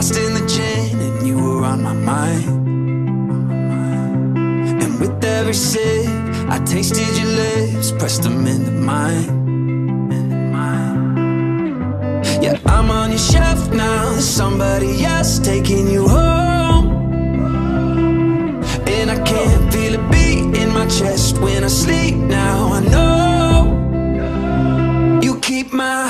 lost in the gin and you were on my mind. And with every sip, I tasted your lips, pressed them into mine. Yeah, I'm on your shelf now, somebody else taking you home. And I can't feel a beat in my chest when I sleep now I know. You keep my